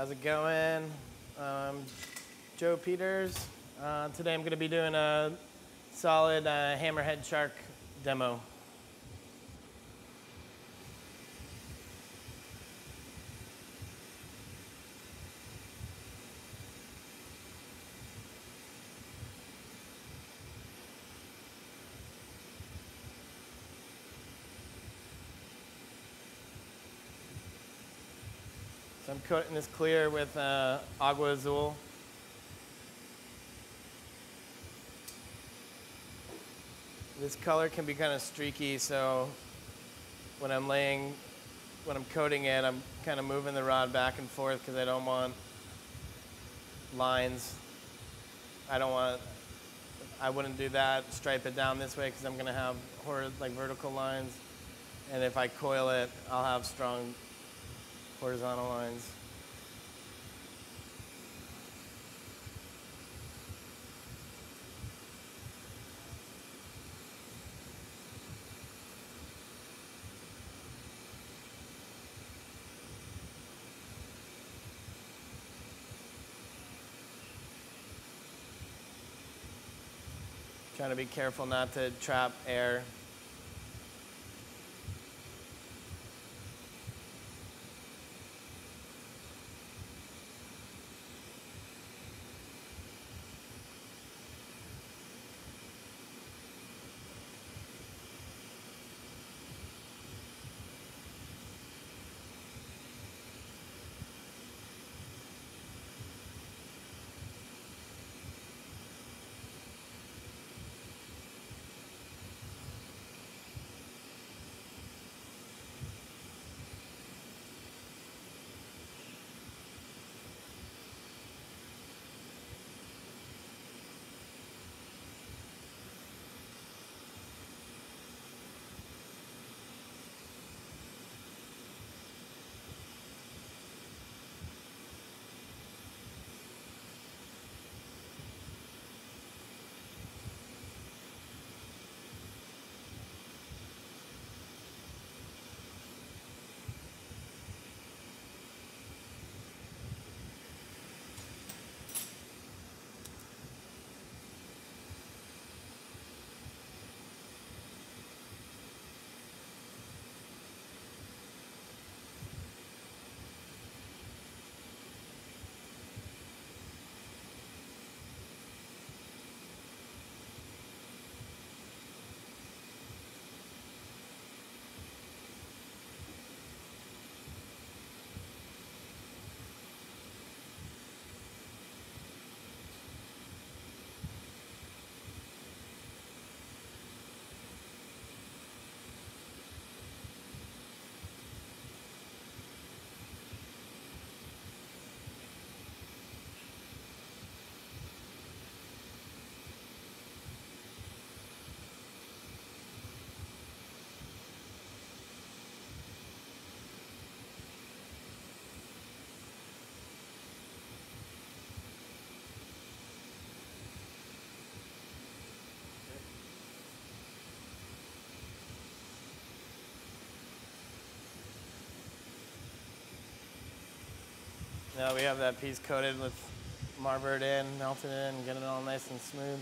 How's it going? Um, Joe Peters. Uh, today I'm going to be doing a solid uh, hammerhead shark demo. So I'm coating this clear with uh, Agua Azul. This color can be kind of streaky, so when I'm laying, when I'm coating it, I'm kind of moving the rod back and forth because I don't want lines. I don't want, I wouldn't do that, stripe it down this way because I'm going to have like vertical lines. And if I coil it, I'll have strong horizontal lines. Trying to be careful not to trap air Now we have that piece coated with marvered in, melted in, getting it all nice and smooth.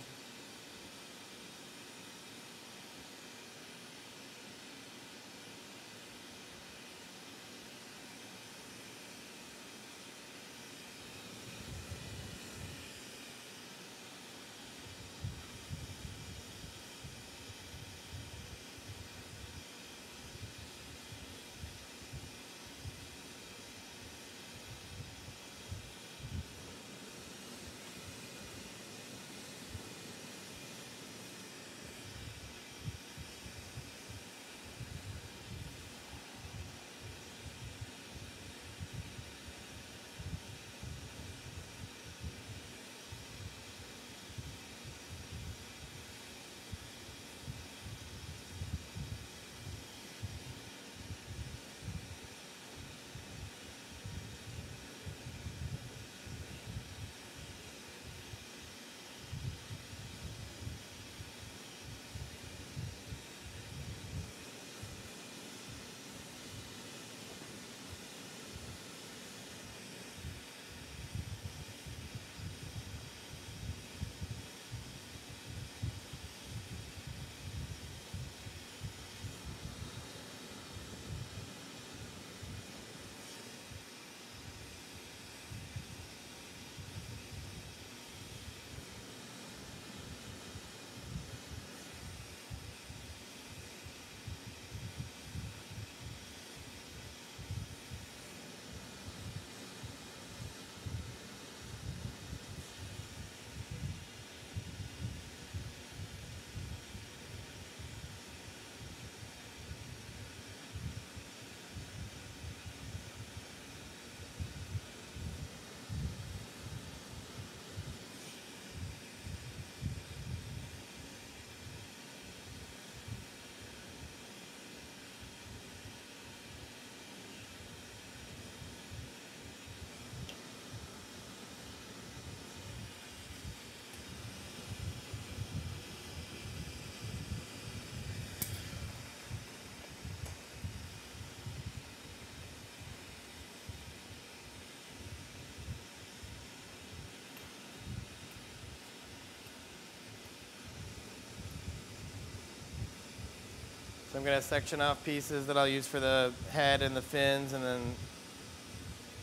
I'm gonna section off pieces that I'll use for the head and the fins, and then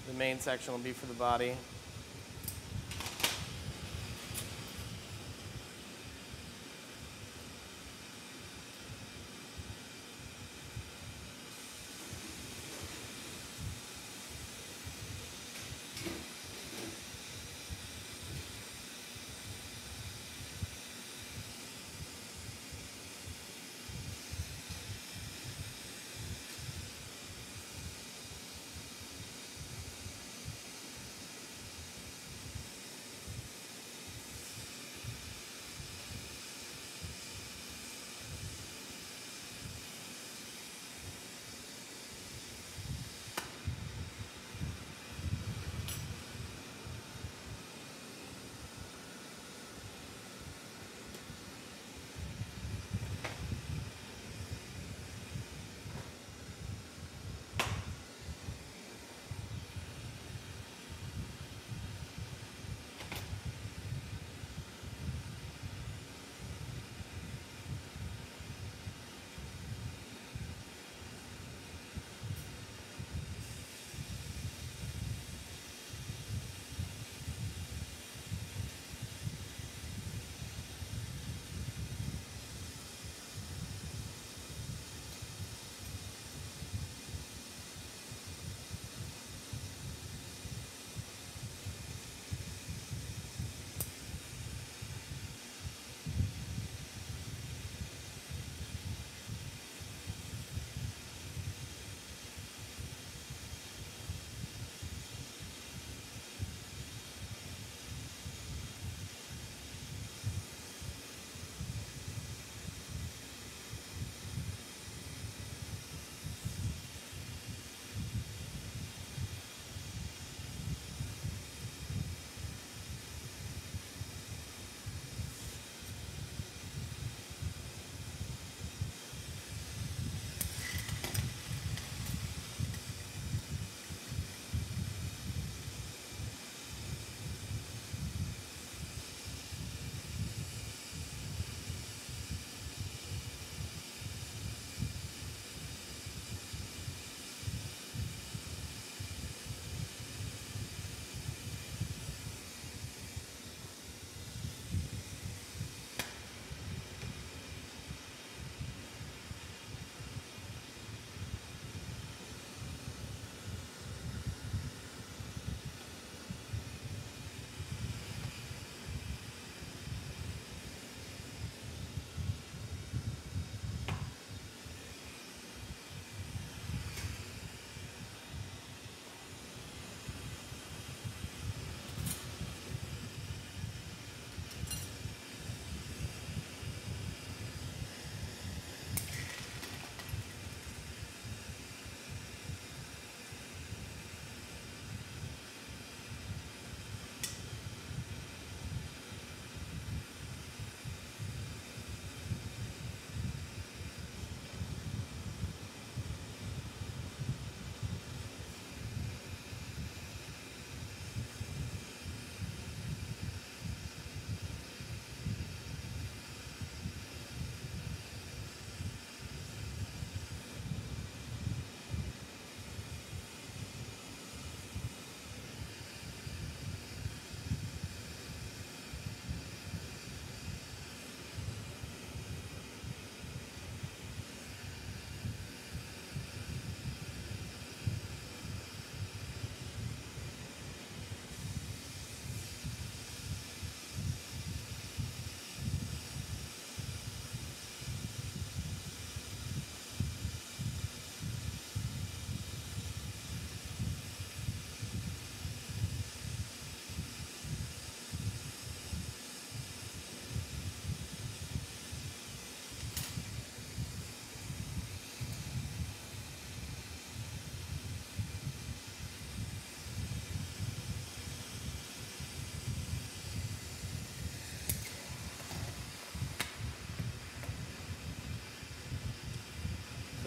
the main section will be for the body.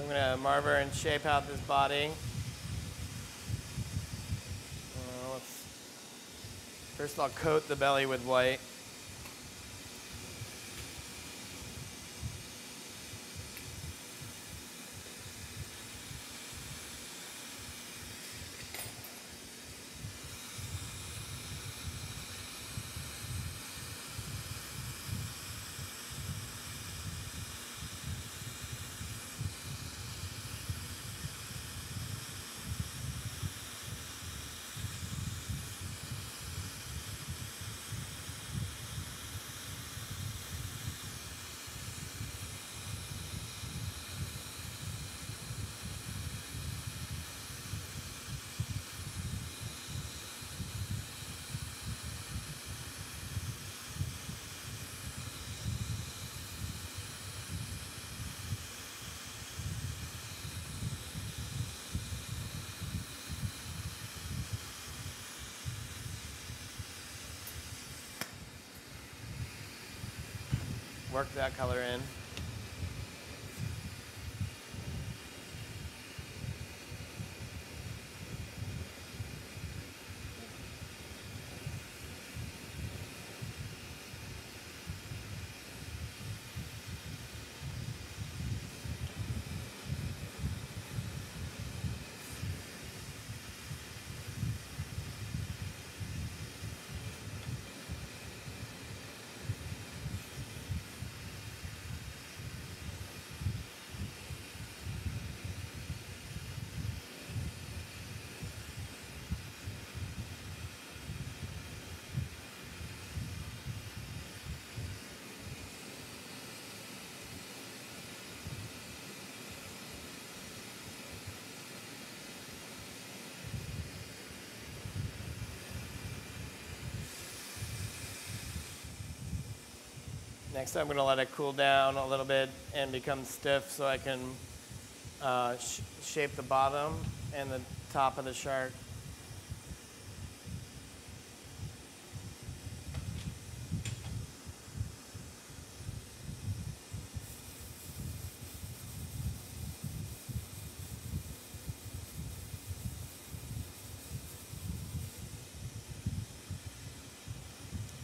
I'm gonna marver and shape out this body. Uh, first I'll coat the belly with white. work that color in. Next I'm gonna let it cool down a little bit and become stiff so I can uh, sh shape the bottom and the top of the shark.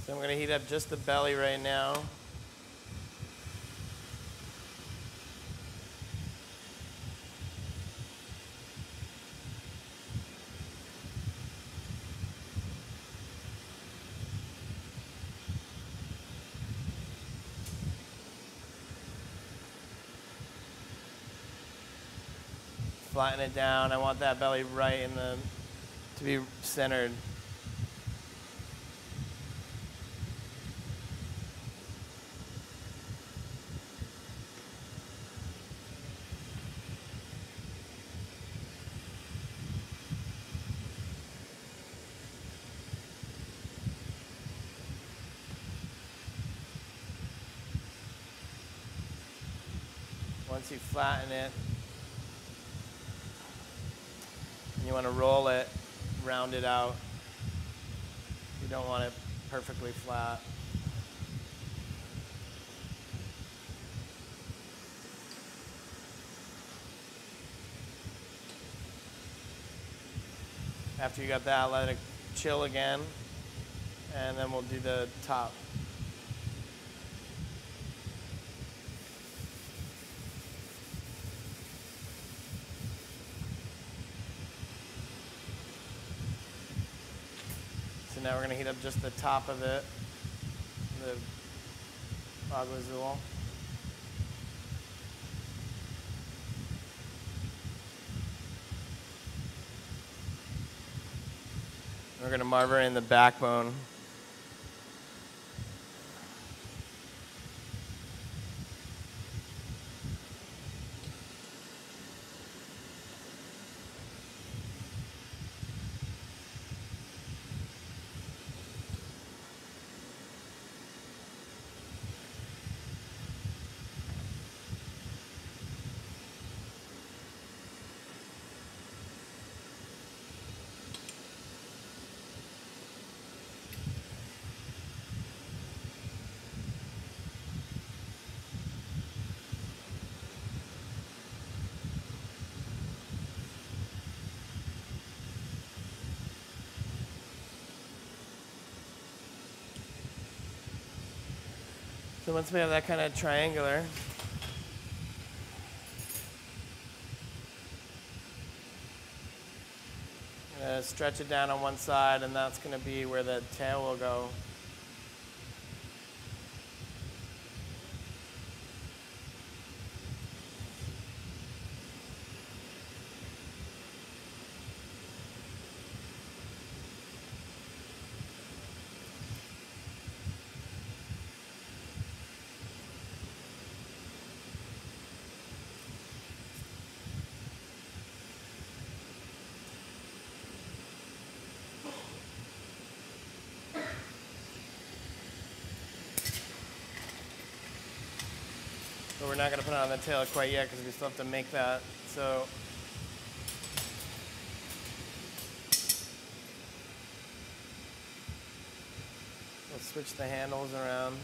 So I'm gonna heat up just the belly right now. Flatten it down. I want that belly right in the, to be centered. Once you flatten it, you want to roll it, round it out. You don't want it perfectly flat. After you got that, let it chill again, and then we'll do the top. now we're going to heat up just the top of it, the agua azul. We're going to marver in the backbone. Once we have that kind of triangular, stretch it down on one side and that's going to be where the tail will go. We're not going to put it on the tail quite yet because we still have to make that. So we'll switch the handles around.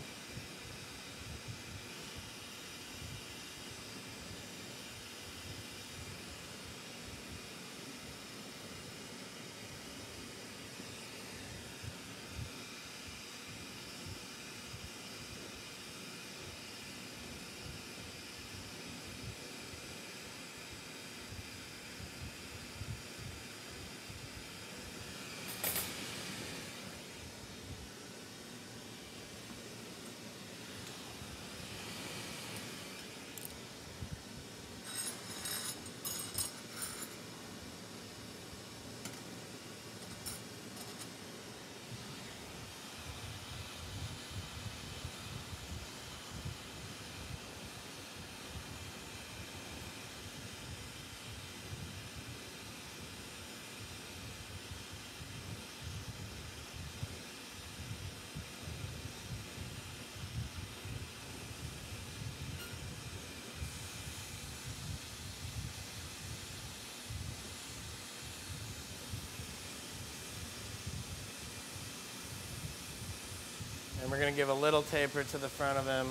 And we're going to give a little taper to the front of him,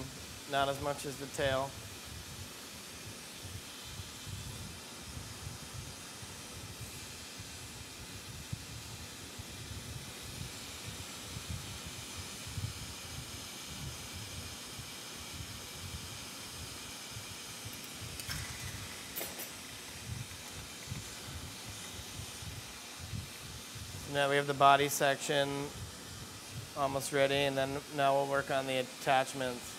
not as much as the tail. Now we have the body section almost ready, and then now we'll work on the attachments.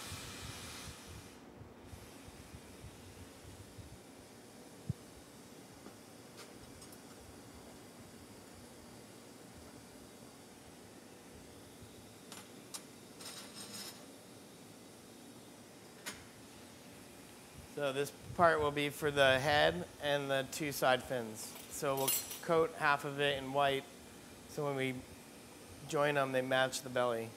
So this part will be for the head and the two side fins. So we'll coat half of it in white so when we join them, they match the belly.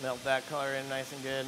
Melt that color in nice and good.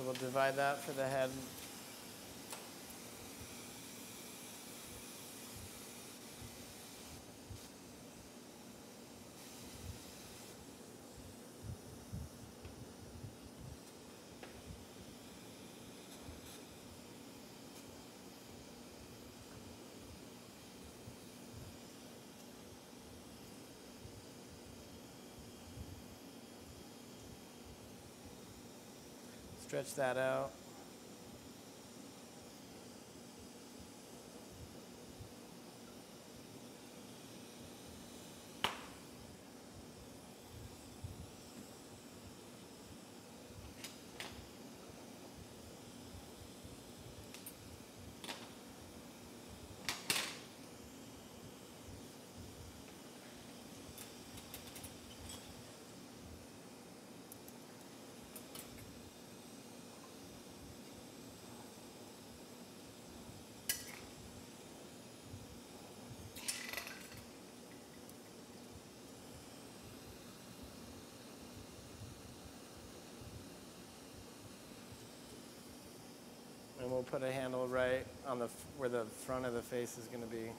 So we'll divide that for the head. Stretch that out. We'll put a handle right on the where the front of the face is going to be.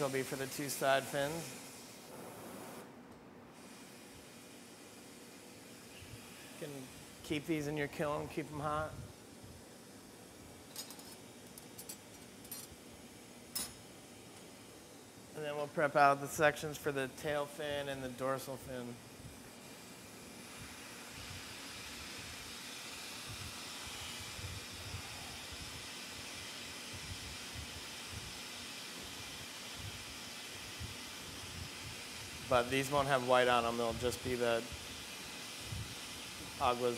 Will be for the two side fins. You can keep these in your kiln, keep them hot. And then we'll prep out the sections for the tail fin and the dorsal fin. But these won't have white on them, they'll just be the agua.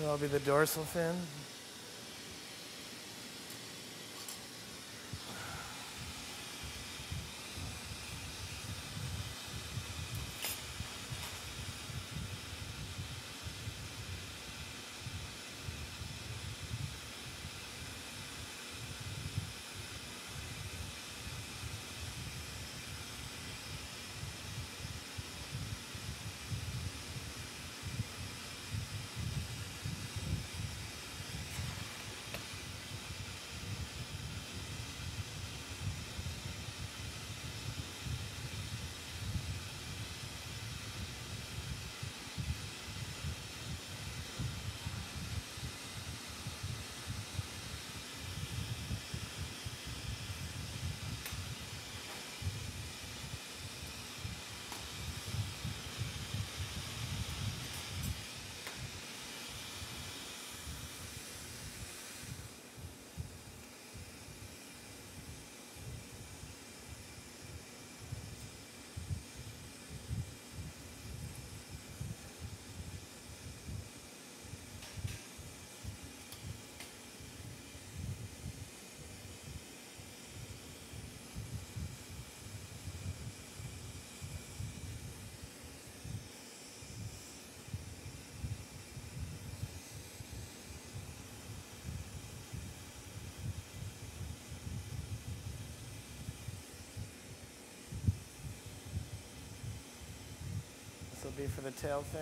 That'll be the dorsal fin. Be for the tail fin.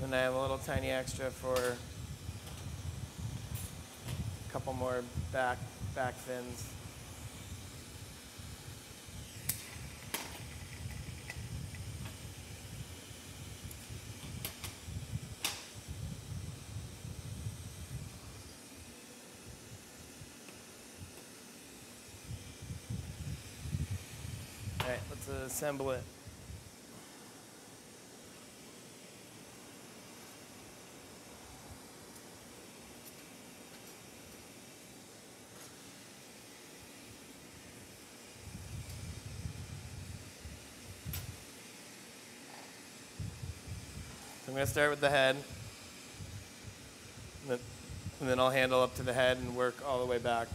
Then I have a little tiny extra for a couple more back back fins. All right, let's assemble it. So I'm going to start with the head. And then, and then I'll handle up to the head and work all the way back.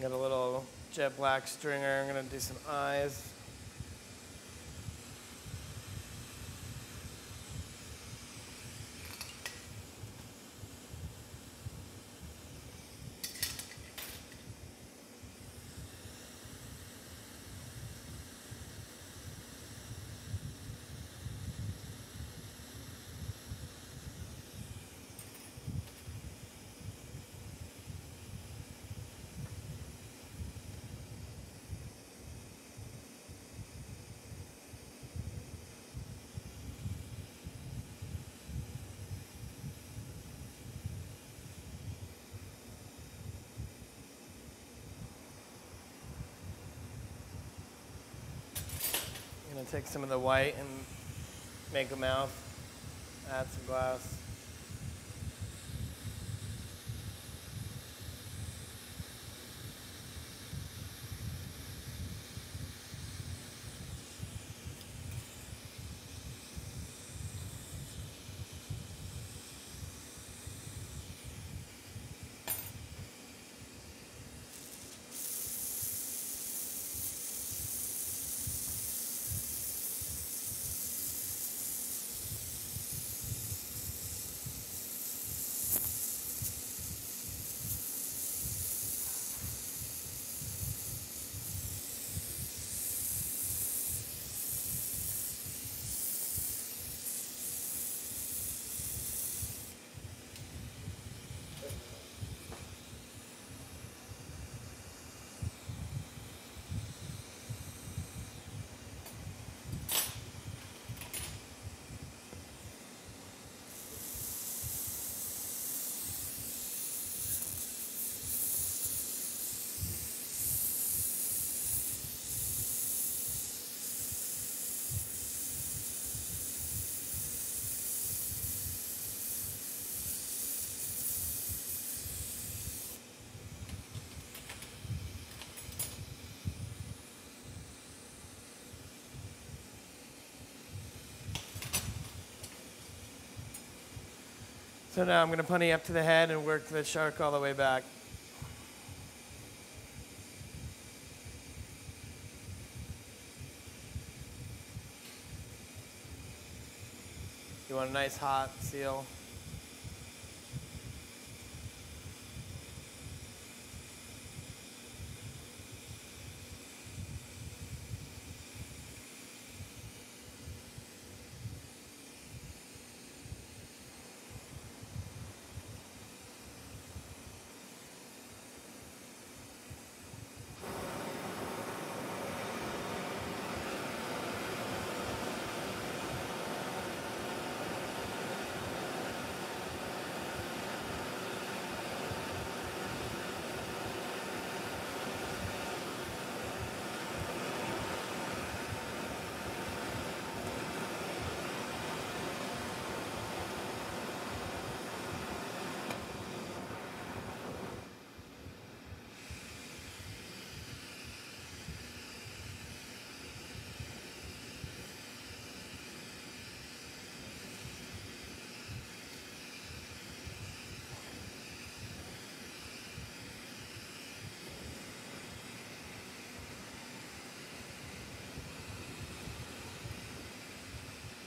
Got a little jet black stringer. I'm gonna do some eyes. I'm gonna take some of the white and make a mouth, add some glass. So now I'm going to punty up to the head and work the shark all the way back. You want a nice hot seal.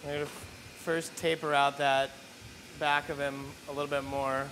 I'm going to first taper out that back of him a little bit more.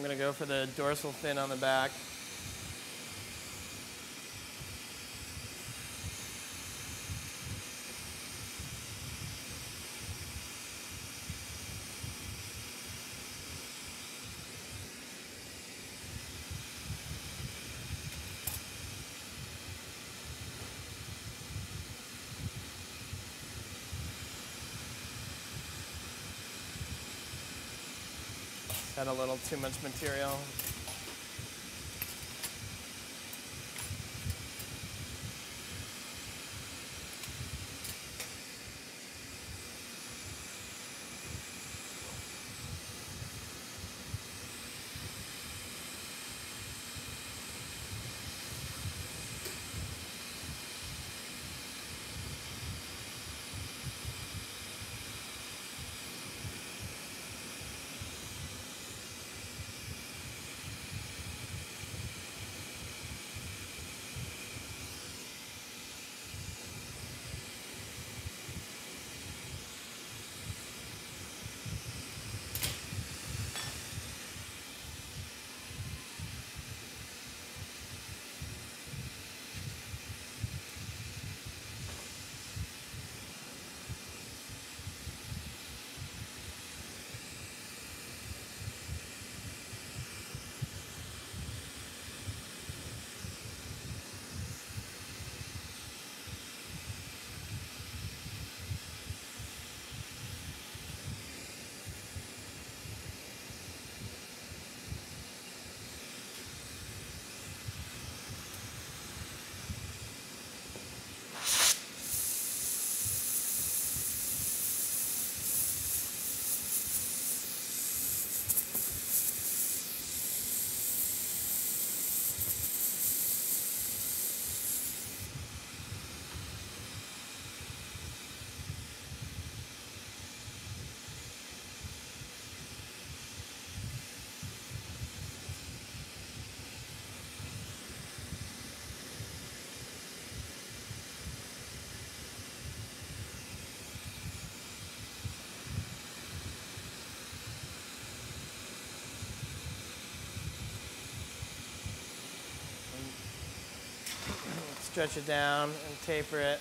I'm to go for the dorsal fin on the back. Had a little too much material. Stretch it down and taper it.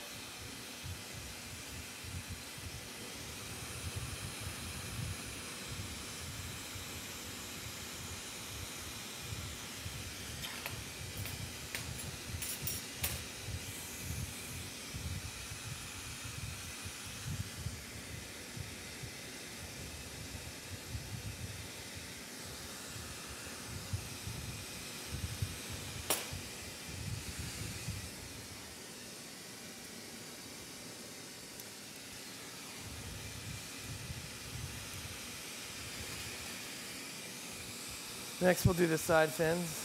Next we'll do the side fins.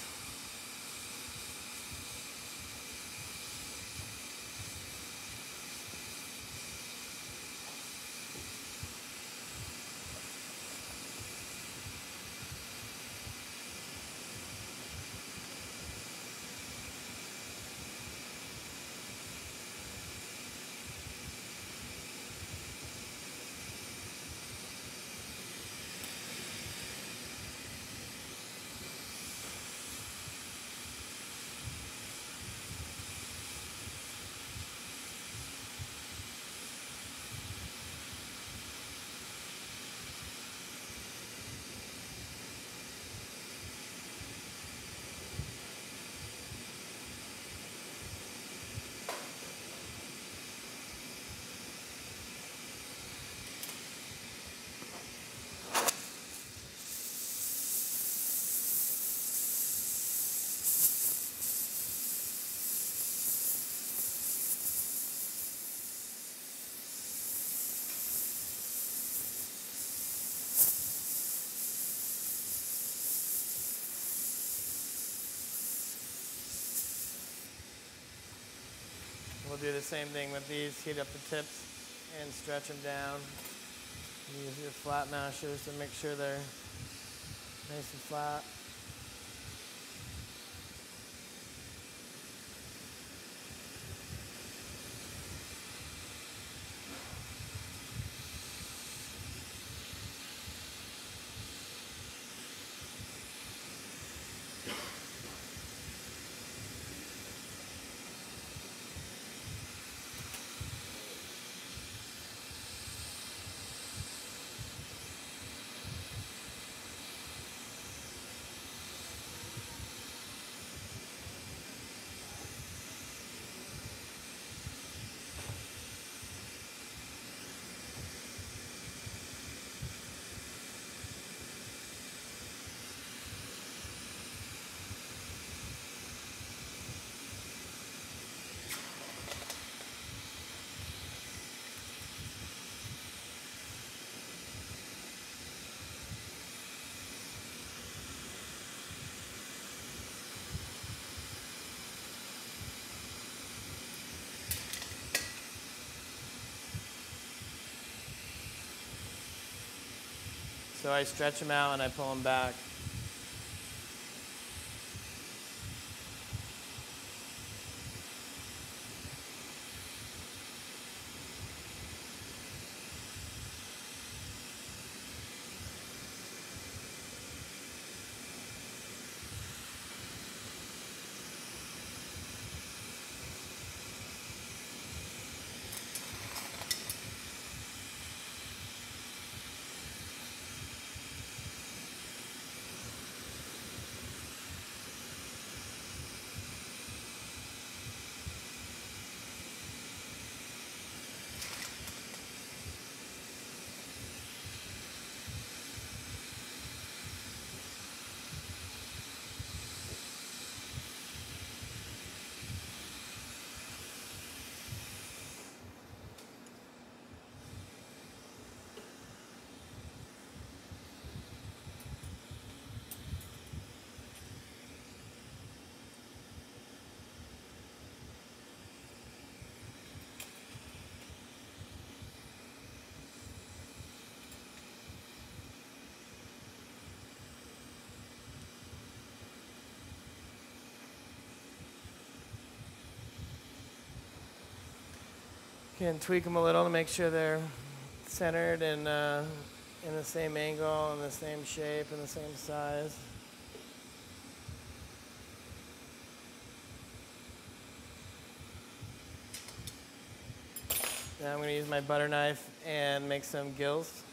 Do the same thing with these, heat up the tips and stretch them down. Use your flat mashers to make sure they're nice and flat. So I stretch them out and I pull them back. Can tweak them a little to make sure they're centered and uh, in the same angle and the same shape and the same size. Now I'm going to use my butter knife and make some gills.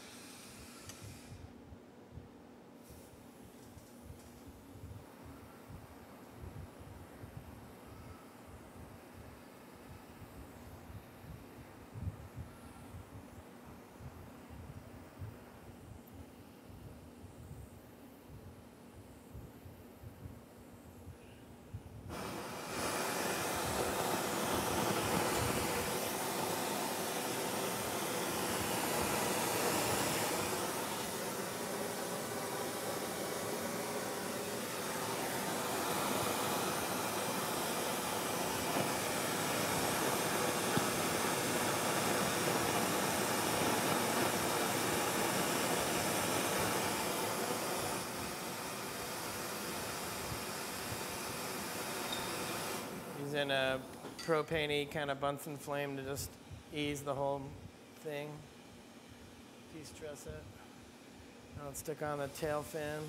Using a propane kind of Bunsen flame to just ease the whole thing. De-stress it. Now let's stick on the tail fin.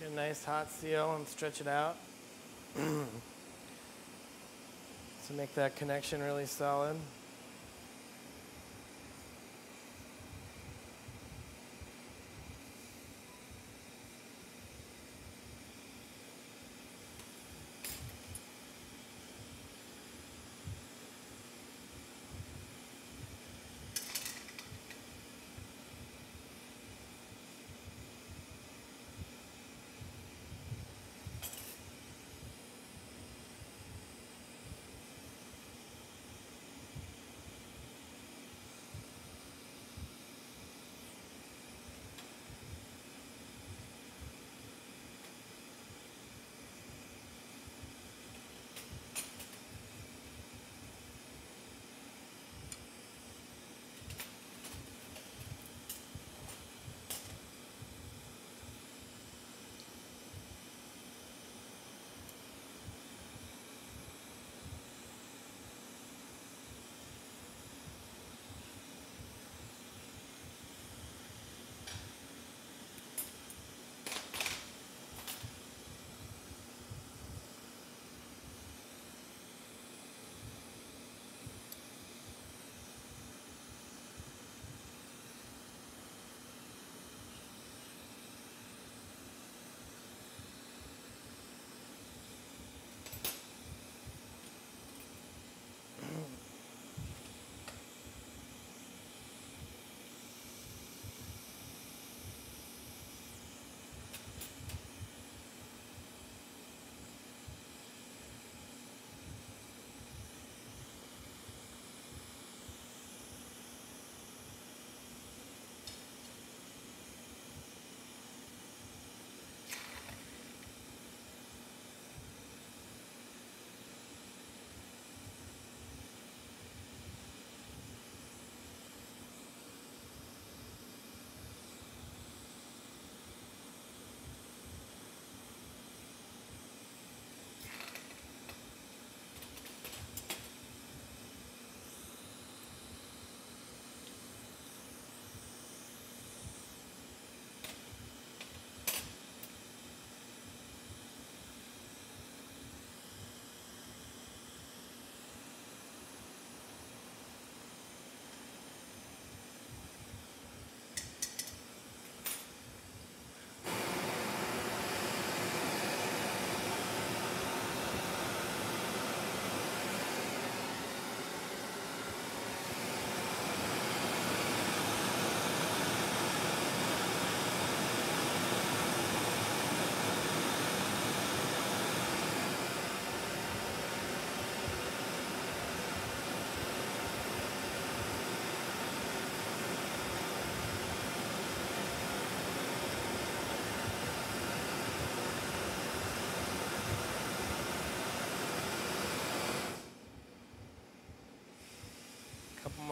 Get a nice hot seal and stretch it out. to make that connection really solid.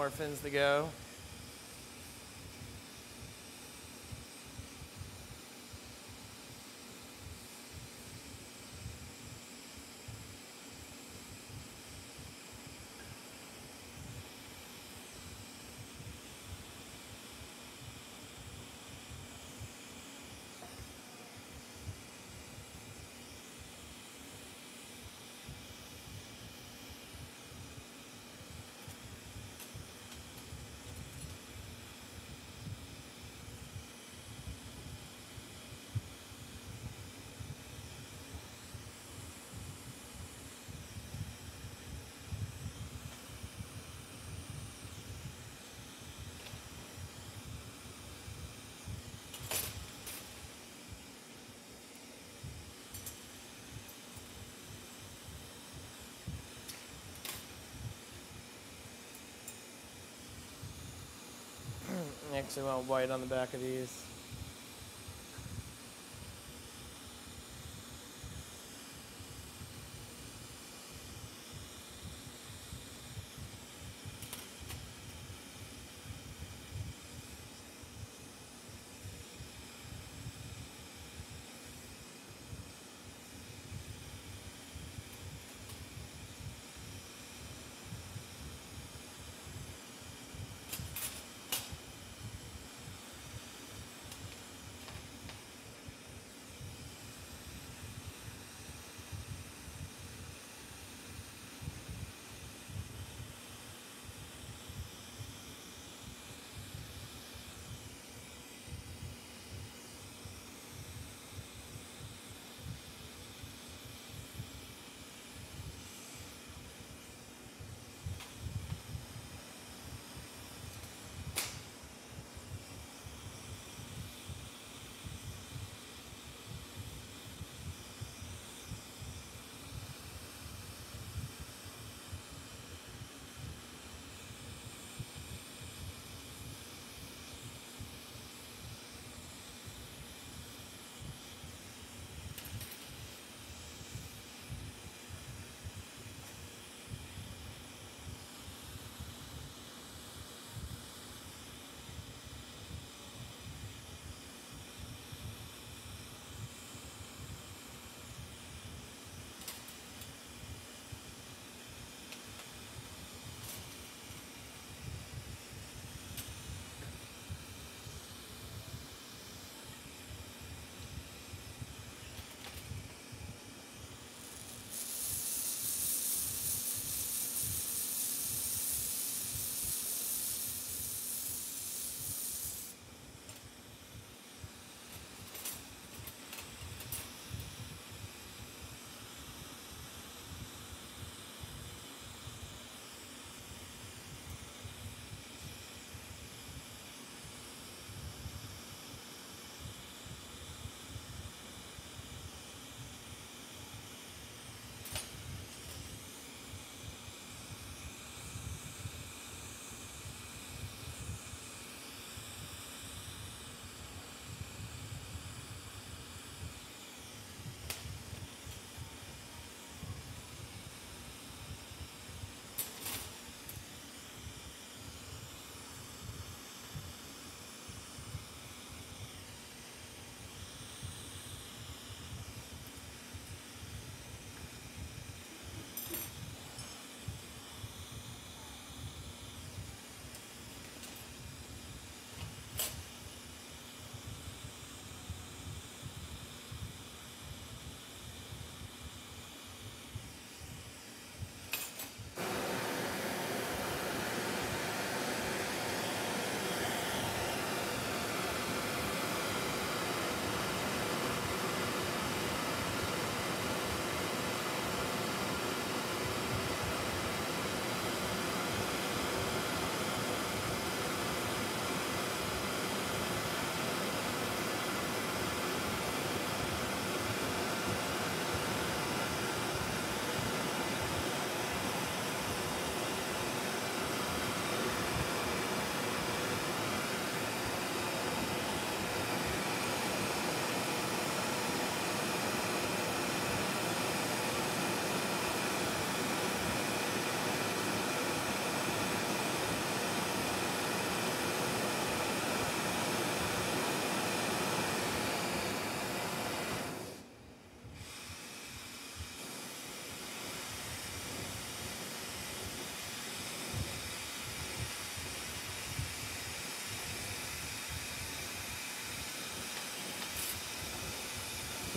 Couple fins to go. Actually want uh, white on the back of these.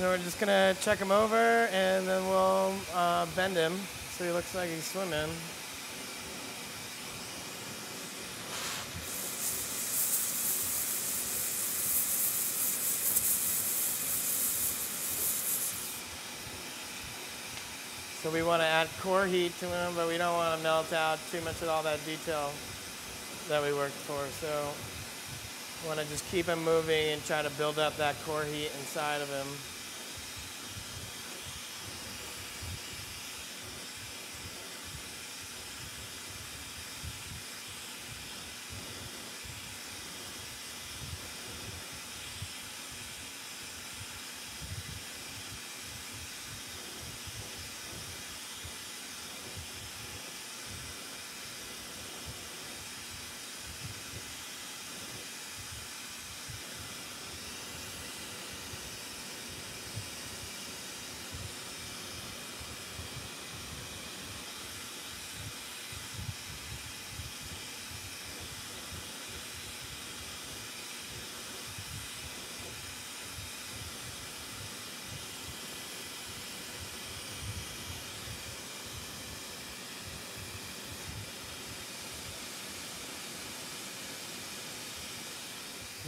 So we're just gonna check him over and then we'll uh, bend him so he looks like he's swimming. So we want to add core heat to him, but we don't want to melt out too much of all that detail that we worked for. So we want to just keep him moving and try to build up that core heat inside of him.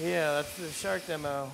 Yeah, that's the shark demo.